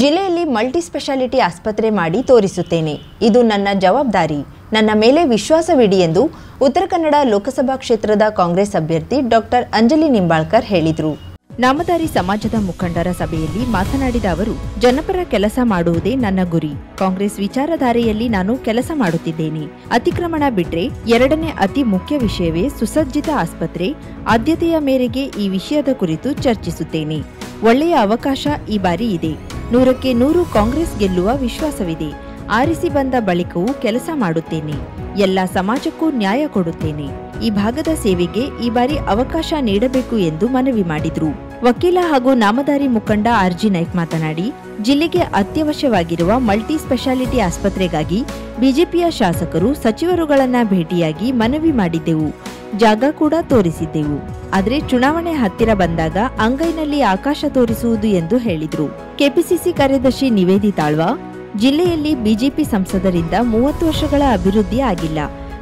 ಜಿಲ್ಲೆಯಲ್ಲಿ multi speciality ಆಸ್ಪತ್ರೆ ಮಾಡಿ ತೋರಿಸುತ್ತೇನೆ. ಇದು ನನ್ನ ಜವಾಬ್ದಾರಿ. ನನ್ನ ಮೇಲೆ ವಿಶ್ವಾಸವಿಡಿ ಎಂದು ಉತ್ತರ ಕನ್ನಡ ಲೋಕಸಭಾ ಕ್ಷೇತ್ರದ ಕಾಂಗ್ರೆಸ್ ಅಭ್ಯರ್ಥಿ ಡಾಕ್ಟರ್ ಅಂಜಲಿ ನಿಂಬಾಳ್ಕರ್ ಹೇಳಿದರು. ನಾಮಧಾರಿ ಸಮಾಜದ ಮುಖಂಡರ ಸಭೆಯಲ್ಲಿ ಮಾತನಾಡಿದ ಅವರು, ಜನಪರ ಕೆಲಸ ಮಾಡುವುದೇ ನನ್ನ ಗುರಿ. ಕಾಂಗ್ರೆಸ್ ವಿಚಾರಧಾರೆಯಲ್ಲಿ ನಾನು ಕೆಲಸ ಮಾಡುತ್ತಿದ್ದೇನೆ. ಅತಿಕ್ರಮಣ ಬಿಟ್ರೆ ಎರಡನೇ ಅತಿ ಮುಖ್ಯ ವಿಷಯವೇ ಸುಸಜ್ಜಿತ ಆಸ್ಪತ್ರೆ. ಆದ್ಯತೆಯ ಮೇರೆಗೆ ಈ ವಿಷಯದ ಕುರಿತು ಚರ್ಚಿಸುತ್ತೇನೆ. ಒಳ್ಳೆಯ ಅವಕಾಶ ಈ ಬಾರಿ ಇದೆ. ನೂರಕ್ಕೆ ನೂರು ಕಾಂಗ್ರೆಸ್ ಗೆಲ್ಲುವ ವಿಶ್ವಾಸವಿದೆ. ಆರಿಸಿ ಬಂದ ಬಳಿಕವೂ ಕೆಲಸ ಮಾಡುತ್ತೇನೆ. ಎಲ್ಲ ಸಮಾಜಕ್ಕೂ ನ್ಯಾಯ ಕೊಡುತ್ತೇನೆ. ಈ ಭಾಗದ ಸೇವೆಗೆ ಈ ಬಾರಿ ಅವಕಾಶ ನೀಡಬೇಕು ಎಂದು ಮನವಿ ಮಾಡಿದ್ರು. ವಕೀಲ ಹಾಗೂ ನಾಮಧಾರಿ ಮುಖಂಡ ಆರ್ಜಿ ನಾಯ್ಕ್ ಮಾತನಾಡಿ, ಜಿಲ್ಲೆಗೆ ಅತ್ಯವಶ್ಯವಾಗಿರುವ ಮಲ್ಟಿ ಸ್ಪೆಷಾಲಿಟಿ ಆಸ್ಪತ್ರೆಗಾಗಿ ಬಿಜೆಪಿಯ ಶಾಸಕರು ಸಚಿವರುಗಳನ್ನ ಭೇಟಿಯಾಗಿ ಮನವಿ ಮಾಡಿದ್ದೆವು. ಜಾಗ ಕೂಡ ತೋರಿಸಿದ್ದೆವು. ಆದರೆ ಚುನಾವಣೆ ಹತ್ತಿರ ಬಂದಾಗ ಅಂಗೈನಲ್ಲಿ ಆಕಾಶ ತೋರಿಸುವುದು ಎಂದು ಹೇಳಿದರು. ಕೆಪಿಸಿಸಿ ಕಾರ್ಯದರ್ಶಿ ನಿವೇದಿ ತಾಳ್ವಾ, ಜಿಲ್ಲೆಯಲ್ಲಿ ಬಿಜೆಪಿ ಸಂಸದರಿಂದ ಮೂವತ್ತು ವರ್ಷಗಳ ಅಭಿವೃದ್ಧಿ ಆಗಿಲ್ಲ.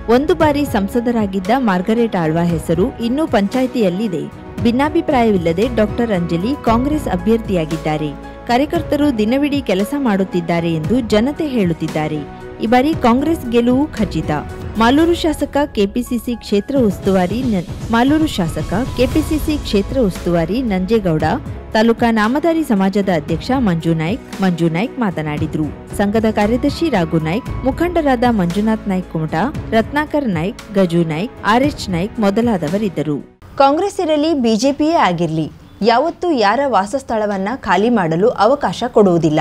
ಒಂದು ಬಾರಿ ಸಂಸದರಾಗಿದ್ದ ಮಾರ್ಗರೇಟ್ ಆಳ್ವಾ ಹೆಸರು ಇನ್ನೂ ಪಂಚಾಯಿತಿಯಲ್ಲಿದೆ. ಭಿನ್ನಾಭಿಪ್ರಾಯವಿಲ್ಲದೆ ಡಾಕ್ಟರ್ ಅಂಜಲಿ ಕಾಂಗ್ರೆಸ್ ಅಭ್ಯರ್ಥಿಯಾಗಿದ್ದಾರೆ. ಕಾರ್ಯಕರ್ತರು ದಿನವಿಡೀ ಕೆಲಸ ಮಾಡುತ್ತಿದ್ದಾರೆ ಎಂದು ಜನತೆ ಹೇಳುತ್ತಿದ್ದಾರೆ. ಈ ಬಾರಿ ಕಾಂಗ್ರೆಸ್ ಗೆಲುವು ಖಚಿತ. ಮಾಲೂರು ಶಾಸಕ ಕೆಪಿಸಿಸಿ ಕ್ಷೇತ್ರ ಉಸ್ತುವಾರಿ ಮಾಲೂರು ಶಾಸಕ ಕೆಪಿಸಿಸಿ ಕ್ಷೇತ್ರ ಉಸ್ತುವಾರಿ ನಂಜೇಗೌಡ, ತಾಲೂಕಾ ನಾಮಧಾರಿ ಸಮಾಜದ ಅಧ್ಯಕ್ಷ ಮಂಜು ನಾಯ್ಕ್ ಮಂಜು ನಾಯ್ಕ್ ಮಾತನಾಡಿದರು. ಸಂಘದ ಕಾರ್ಯದರ್ಶಿ ರಾಘು ನಾಯ್ಕ್, ಮುಖಂಡರಾದ ಮಂಜುನಾಥ್ ನಾಯ್ಕ್ ಕುಮಟಾ, ರತ್ನಾಕರ್ ನಾಯ್ಕ್, ಗಜು ನಾಯ್ಕ್ ಆರ್ಎಚ್ ನಾಯ್ಕ್ ಮೊದಲಾದವರಿದ್ದರು. ಕಾಂಗ್ರೆಸ್ ಇರಲಿ, ಬಿಜೆಪಿಯೇ ಆಗಿರಲಿ. ಯಾವತ್ತೂ ಯಾರ ವಾಸಸ್ಥಳವನ್ನ ಖಾಲಿ ಮಾಡಲು ಅವಕಾಶ ಕೊಡುವುದಿಲ್ಲ.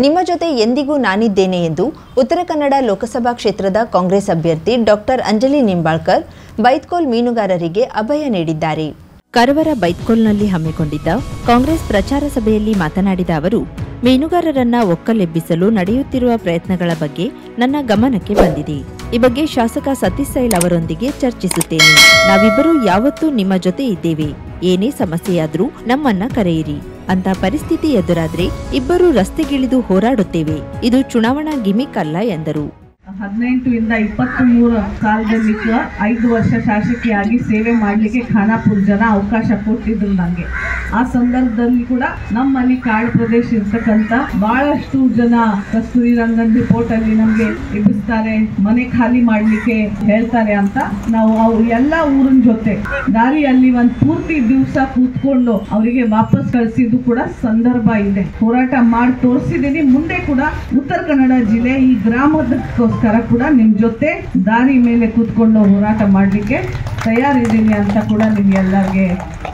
ನಿಮ್ಮ ಜೊತೆ ಎಂದಿಗೂ ನಾನಿದ್ದೇನೆ ಎಂದು ಉತ್ತರ ಕನ್ನಡ ಲೋಕಸಭಾ ಕ್ಷೇತ್ರದ ಕಾಂಗ್ರೆಸ್ ಅಭ್ಯರ್ಥಿ ಡಾಕ್ಟರ್ ಅಂಜಲಿ ನಿಂಬಾಳ್ಕರ್ ಬೈತ್ಕೋಲ್ ಮೀನುಗಾರರಿಗೆ ಅಭಯ ನೀಡಿದ್ದಾರೆ. ಕರವರ ಬೈತ್ಕೋಲ್ನಲ್ಲಿ ಹಮ್ಮಿಕೊಂಡಿದ್ದ ಕಾಂಗ್ರೆಸ್ ಪ್ರಚಾರ ಸಭೆಯಲ್ಲಿ ಮಾತನಾಡಿದ ಅವರು, ಮೀನುಗಾರರನ್ನ ಒಕ್ಕಲೆಬ್ಬಿಸಲು ನಡೆಯುತ್ತಿರುವ ಪ್ರಯತ್ನಗಳ ಬಗ್ಗೆ ನನ್ನ ಗಮನಕ್ಕೆ ಬಂದಿದೆ. ಈ ಬಗ್ಗೆ ಶಾಸಕ ಸತೀಶ್ ಸೈಲ್ ಅವರೊಂದಿಗೆ ಚರ್ಚಿಸುತ್ತೇನೆ. ನಾವಿಬ್ಬರೂ ಯಾವತ್ತೂ ನಿಮ್ಮ ಜೊತೆ ಇದ್ದೇವೆ. ಏನೇ ಸಮಸ್ಯೆಯಾದ್ರೂ ನಮ್ಮನ್ನ ಕರೆಯಿರಿ. ಅಂತ ಪರಿಸ್ಥಿತಿ ಎದುರಾದ್ರೆ ಇಬ್ಬರು ರಸ್ತೆಗಿಳಿದು ಹೋರಾಡುತ್ತೇವೆ. ಇದು ಚುನಾವಣಾ ಗಿಮಿಕ್ ಅಲ್ಲ ಎಂದರು. ಹದಿನೆಂಟು ಇಂದ ಇಪ್ಪತ್ತ್ ಮೂರು ಕಾಲದಲ್ಲಿ ಐದು ವರ್ಷ ಶಾಸಕಿಯಾಗಿ ಸೇವೆ ಮಾಡಲಿಕ್ಕೆ ಖಾನಾಪುರ ಜನ ಅವಕಾಶ ಕೊಟ್ಟಿದ್ರು ನನಗೆ ಆ ಸಂದರ್ಭದಲ್ಲಿ ಕೂಡ ನಮ್ಮಲ್ಲಿ ಕಾಡು ಪ್ರದೇಶ ಇರ್ತಕ್ಕಂಥ ಬಹಳಷ್ಟು ಜನ ಕಸ್ತೂರಿ ರಂಗನ್ ರಿಪೋರ್ಟ್ ಅಲ್ಲಿ ನಮಗೆ ಎಬ್ಬಿಸ್ತಾರೆ, ಮನೆ ಖಾಲಿ ಮಾಡ್ಲಿಕ್ಕೆ ಹೇಳ್ತಾರೆ ಅಂತ ನಾವು ಅವ್ರು ಎಲ್ಲ ಊರಿನ ಜೊತೆ ದಾರಿಯಲ್ಲಿ ಒಂದು ಪೂರ್ತಿ ದಿವಸ ಕೂತ್ಕೊಂಡು ಅವರಿಗೆ ವಾಪಸ್ ಕಳಿಸಿದ್ದು ಕೂಡ ಸಂದರ್ಭ ಇದೆ. ಹೋರಾಟ ಮಾಡಿ ತೋರಿಸಿದೀನಿ. ಮುಂದೆ ಕೂಡ ಉತ್ತರ ಕನ್ನಡ ಜಿಲ್ಲೆ ಈ ಗ್ರಾಮದಕ್ಕೋಸ್ಕರ ಕೂಡ ನಿಮ್ ಜೊತೆ ದಾರಿ ಮೇಲೆ ಕೂತ್ಕೊಂಡು ಹೋರಾಟ ಮಾಡ್ಲಿಕ್ಕೆ ತಯಾರಿದ್ದೀನಿ ಅಂತ ಕೂಡ ನಿಮ್ಗೆಲ್ಲರಿಗೆ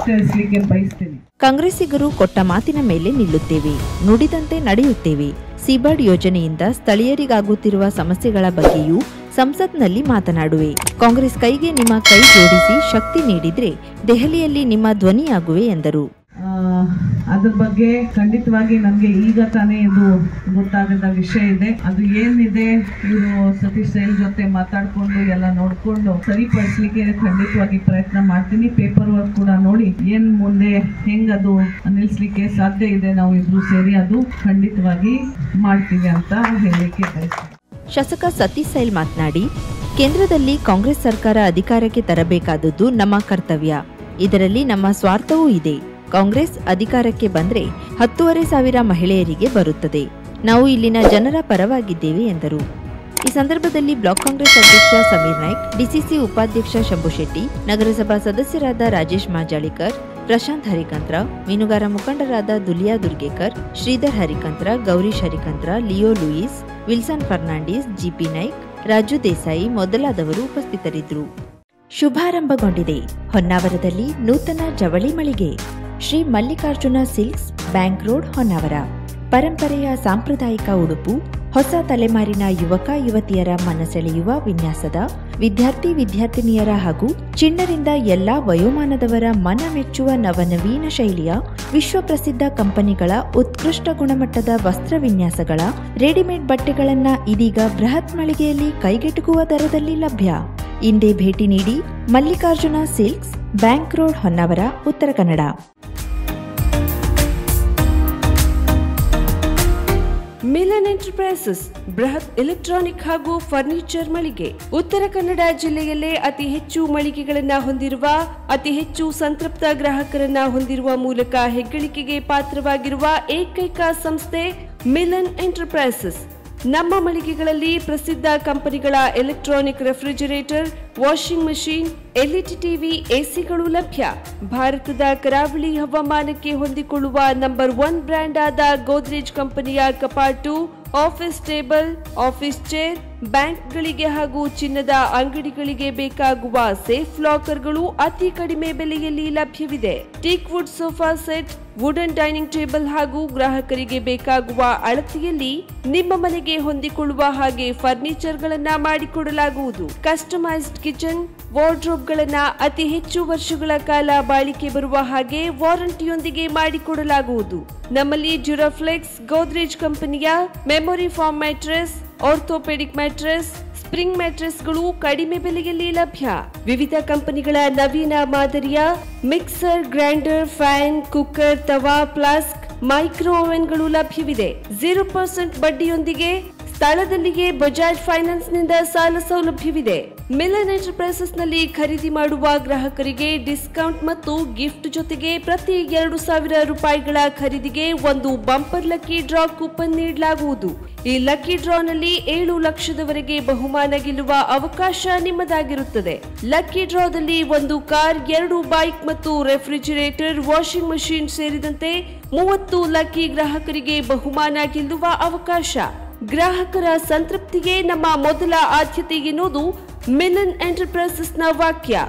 ತಿಳಿಸ್ಲಿಕ್ಕೆ ಬಯಸ್ತೀನಿ. ಕಾಂಗ್ರೆಸ್ಸಿಗರು ಕೊಟ್ಟ ಮಾತಿನ ಮೇಲೆ ನಿಲ್ಲುತ್ತೇವೆ, ನುಡಿದಂತೆ ನಡೆಯುತ್ತೇವೆ. ಸಿಬರ್ಡ್ ಯೋಜನೆಯಿಂದ ಸ್ಥಳೀಯರಿಗಾಗುತ್ತಿರುವ ಸಮಸ್ಯೆಗಳ ಬಗ್ಗೆಯೂ ಸಂಸತ್ನಲ್ಲಿ ಮಾತನಾಡುವೆ. ಕಾಂಗ್ರೆಸ್ ಕೈಗೆ ನಿಮ್ಮ ಕೈ ಜೋಡಿಸಿ ಶಕ್ತಿ ನೀಡಿದ್ರೆ ದೆಹಲಿಯಲ್ಲಿ ನಿಮ್ಮ ಧ್ವನಿಯಾಗುವೆ, ಎಂದರು. ಅದ್ರ ಬಗ್ಗೆ ಖಂಡಿತವಾಗಿ ನಮಗೆ ಈಗ ತಾನೇ ಇದು ಗೊತ್ತಾಗದ ವಿಷಯ ಇದೆ. ಅದು ಏನಿದೆ, ಇವರು ಸತೀಶ್ ಸೇಲ್ ಜೊತೆ ಮಾತಾಡ್ಕೊಂಡು ಎಲ್ಲ ನೋಡ್ಕೊಂಡು ಸರಿಪಡಿಸ್ಲಿಕ್ಕೆ ಖಂಡಿತವಾಗಿ ಪ್ರಯತ್ನ ಮಾಡ್ತೀನಿ. ಪೇಪರ್ ವರ್ಕ್ ಕೂಡ ನೋಡಿ ಏನ್ ಮುಂದೆ, ಹೆಂಗ್ ಅದು ನಿಲ್ಲಿಸ್ಲಿಕ್ಕೆ ಸಾಧ್ಯ ಇದೆ ನಾವು ಇಬ್ರು ಸೇರಿ ಅದು ಖಂಡಿತವಾಗಿ ಮಾಡ್ತೀವಿ ಅಂತ ಹೇಳಲಿಕ್ಕೆ ಶಾಸಕ ಸತೀಶ್ ಸೈಲ್ ಮಾತನಾಡಿ, ಕೇಂದ್ರದಲ್ಲಿ ಕಾಂಗ್ರೆಸ್ ಸರ್ಕಾರ ಅಧಿಕಾರಕ್ಕೆ ತರಬೇಕಾದದ್ದು ನಮ್ಮ ಕರ್ತವ್ಯ. ಇದರಲ್ಲಿ ನಮ್ಮ ಸ್ವಾರ್ಥವೂ ಇದೆ. ಕಾಂಗ್ರೆಸ್ ಅಧಿಕಾರಕ್ಕೆ ಬಂದ್ರೆ ಹತ್ತೂವರೆ ಸಾವಿರ ಮಹಿಳೆಯರಿಗೆ ಬರುತ್ತದೆ. ನಾವು ಇಲ್ಲಿನ ಜನರ ಪರವಾಗಿದ್ದೇವೆ ಎಂದರು. ಈ ಸಂದರ್ಭದಲ್ಲಿ ಬ್ಲಾಕ್ ಕಾಂಗ್ರೆಸ್ ಅಧ್ಯಕ್ಷ ಸಮೀರ್ ನಾಯ್ಕ್, ಡಿಸಿಸಿ ಉಪಾಧ್ಯಕ್ಷ ಶಂಭು ಶೆಟ್ಟಿ, ನಗರಸಭಾ ಸದಸ್ಯರಾದ ರಾಜೇಶ್ ಮಾಜಾಳಿಕರ್, ಪ್ರಶಾಂತ್ ಹರಿಕಂತ್ರ, ಮೀನುಗಾರ ಮುಖಂಡರಾದ Duliya Durgekar, Shridhar Harikantra, Gowrish Harikantra, Leo Louis, Wilson Fernandes, GP Naik, Raju Desai ಮೊದಲಾದವರು ಉಪಸ್ಥಿತರಿದ್ದರು. ಶುಭಾರಂಭಗೊಂಡಿದೆ. ಹೊನ್ನಾವರದಲ್ಲಿ ನೂತನ ಜವಳಿ ಮಳಿಗೆ. Shri Mallikarjuna silks bank road Honnavar. ಪರಂಪರೆಯ ಸಾಂಪ್ರದಾಯಿಕ ಉಡುಪು, ಹೊಸ ತಲೆಮಾರಿನ ಯುವಕ ಯುವತಿಯರ ಮನಸೆಳೆಯುವ ವಿನ್ಯಾಸದ, ವಿದ್ಯಾರ್ಥಿ ವಿದ್ಯಾರ್ಥಿನಿಯರ ಹಾಗೂ ಚಿಣ್ಣರಿಂದ ಎಲ್ಲಾ ವಯೋಮಾನದವರ ಮನ ಮೆಚ್ಚುವ ನವನವೀನ ಶೈಲಿಯ ವಿಶ್ವಪ್ರಸಿದ್ಧ ಕಂಪನಿಗಳ ಉತ್ಕೃಷ್ಟ ಗುಣಮಟ್ಟದ ವಸ್ತ್ರ ವಿನ್ಯಾಸಗಳ ರೆಡಿಮೇಡ್ ಬಟ್ಟೆಗಳನ್ನ ಇದೀಗ ಬೃಹತ್ ಮಳಿಗೆಯಲ್ಲಿ ಕೈಗೆಟುಕುವ ದರದಲ್ಲಿ ಲಭ್ಯ. ಇಂದೇ ಭೇಟಿ ನೀಡಿ Mallikarjuna silks bank road Honnavar, Uttara Kannada. Milan enterprises, ಬೃಹತ್ ಎಲೆಕ್ಟ್ರಾನಿಕ್ ಹಾಗೂ ಫರ್ನಿಚರ್ ಮಳಿಗೆ. ಉತ್ತರ ಕನ್ನಡ ಜಿಲ್ಲೆಯಲ್ಲೇ ಅತಿ ಹೆಚ್ಚು ಮಳಿಗೆಗಳನ್ನ ಹೊಂದಿರುವ, ಅತಿ ಹೆಚ್ಚು ಸಂತೃಪ್ತ ಗ್ರಾಹಕರನ್ನ ಹೊಂದಿರುವ ಮೂಲಕ ಹೆಗ್ಗಳಿಕೆಗೆ ಪಾತ್ರವಾಗಿರುವ ಏಕೈಕ ಸಂಸ್ಥೆ ಮಿಲನ್ ಎಂಟರ್ಪ್ರೈಸಸ್. ನಮ್ಮ ಮಳಿಗೆಗಳಲ್ಲಿ ಪ್ರಸಿದ್ಧ ಕಂಪನಿಗಳ electronic refrigerator, washing machine, LED TV, ಎಸಿಗಳು ಲಭ್ಯ. ಭಾರತದ ಕರಾವಳಿ ಹವಾಮಾನಕ್ಕೆ ಹೊಂದಿಕೊಳ್ಳುವ ನಂಬರ್ ಒನ್ ಬ್ರ್ಯಾಂಡ್ ಆದ ಗೋದ್ರೇಜ್ ಕಂಪನಿಯ ಕಪಾಟು, ಆಫೀಸ್ ಟೇಬಲ್, ಆಫೀಸ್ ಚೇರ್ ಬ್ಯಾಂಕ್ಗಳಿಗೆ ಹಾಗೂ ಚಿನ್ನದ ಅಂಗಡಿಗಳಿಗೆ ಬೇಕಾಗುವ ಸೇಫ್ ಲಾಕರ್ಗಳು ಅತಿ ಕಡಿಮೆ ಬೆಲೆಯಲ್ಲಿ ಲಭ್ಯವಿದೆ. Teak wood sofa set, wooden dining table ಹಾಗೂ ಗ್ರಾಹಕರಿಗೆ ಬೇಕಾಗುವ ಅಳತೆಯಲ್ಲಿ ನಿಮ್ಮ ಮನೆಗೆ ಹೊಂದಿಕೊಳ್ಳುವ ಹಾಗೆ ಫರ್ನಿಚರ್ ಗಳನ್ನ ಮಾಡಿಕೊಡಲಾಗುವುದು. ಕಸ್ಟಮೈಸ್ಡ್ ಕಿಚನ್ ವಾರ್ಡ್ರೋಬ್ ಗಳನ್ನ ಅತಿ ಹೆಚ್ಚು ವರ್ಷಗಳ ಕಾಲ ಬಾಳಿಕೆ ಬರುವ ಹಾಗೆ ವಾರಂಟಿಯೊಂದಿಗೆ ಮಾಡಿಕೊಡಲಾಗುವುದು. ನಮ್ಮಲ್ಲಿ ಜುರಾಫ್ಲೆಕ್ಸ್ ಗೋದ್ರೇಜ್ ಕಂಪನಿಯ memory foam mattress orthopedic mattress, spring ಮ್ಯಾಟ್ರೆಸ್ಗಳು ಕಡಿಮೆ ಬೆಲೆಯಲ್ಲಿ ಲಭ್ಯ. ವಿವಿಧ ಕಂಪನಿಗಳ ನವೀನ ಮಾದರಿಯ ಮಿಕ್ಸರ್, ಗ್ರೈಂಡರ್, ಫ್ಯಾನ್, ಕುಕ್ಕರ್, ತವಾ ಪ್ಲಾಸ್ಕ್ ಮೈಕ್ರೋ ಓವೆನ್ಗಳು ಲಭ್ಯವಿದೆ. ಜೀರೋ ಪರ್ಸೆಂಟ್ ಬಡ್ಡಿಯೊಂದಿಗೆ ಸ್ಥಳದಲ್ಲಿಯೇ ಬಜಾಜ್ ಫೈನಾನ್ಸ್ನಿಂದ ಸಾಲ ಸೌಲಭ್ಯವಿದೆ. ಮಿಲನ್ ಎಂಟರ್ಪ್ರೈಸಸ್ನಲ್ಲಿ ಖರೀದಿ ಮಾಡುವ ಗ್ರಾಹಕರಿಗೆ ಡಿಸ್ಕೌಂಟ್ ಮತ್ತು ಗಿಫ್ಟ್ ಜೊತೆಗೆ ಪ್ರತಿ ಎರಡು ಸಾವಿರ ರೂಪಾಯಿಗಳ ಖರೀದಿಗೆ ಒಂದು ಬಂಪರ್ ಲಕ್ಕಿ ಡ್ರಾ ಕೂಪನ್ ನೀಡಲಾಗುವುದು. ಈ ಲಕ್ಕಿ ಡ್ರಾನಲ್ಲಿ ಏಳು ಲಕ್ಷದವರೆಗೆ ಬಹುಮಾನ ಗೆಲ್ಲುವ ಅವಕಾಶ ನಿಮ್ಮದಾಗಿರುತ್ತದೆ. ಲಕ್ಕಿ ಡ್ರಾದಲ್ಲಿ ಒಂದು ಕಾರ್, ಎರಡು ಬೈಕ್ ಮತ್ತು ರೆಫ್ರಿಜಿರೇಟರ್, ವಾಷಿಂಗ್ ಮಷಿನ್ ಸೇರಿದಂತೆ ಮೂವತ್ತು ಲಕ್ಕಿ ಗ್ರಾಹಕರಿಗೆ ಬಹುಮಾನ ಗೆಲ್ಲುವ ಅವಕಾಶ. ಗ್ರಾಹಕರ ಸಂತೃಪ್ತಿಗೆ ನಮ್ಮ ಮೊದಲ ಆದ್ಯತೆ ಎನ್ನುವುದು ಮಿಲನ್ ಎಂಟರ್ಪ್ರೈಸಸ್ನ ವಾಕ್ಯ.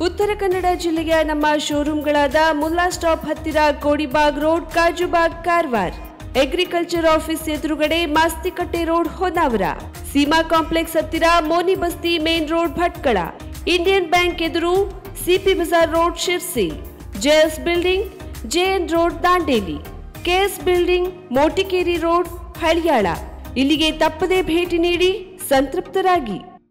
ಉತ್ತರ ಕನ್ನಡ ಜಿಲ್ಲೆಯ ನಮ್ಮ ಶೋರೂಮ್ಗಳಾದ ಮುಲ್ಲಾ ಸ್ಟಾಪ್ ಹತ್ತಿರ Kodibag road, Kajubag, Karwar. Agriculture office ಎದುರುಗಡೆ ಮಾಸ್ತಿಕಟ್ಟೆ ರೋಡ್, ಹೊನ್ನಾವರ. ಸೀಮಾ ಕಾಂಪ್ಲೆಕ್ಸ್ ಹತ್ತಿರ Moni Basti main road, Bhatkal. Indian bank ಎದುರು CP bazaar road, Sirsi. JS building, JN road, Dandeli. KS building, Motikeri road, Haliyal. ಇಲ್ಲಿಗೆ ತಪ್ಪದೇ ಭೇಟಿ ನೀಡಿ ಸಂತೃಪ್ತರಾಗಿ.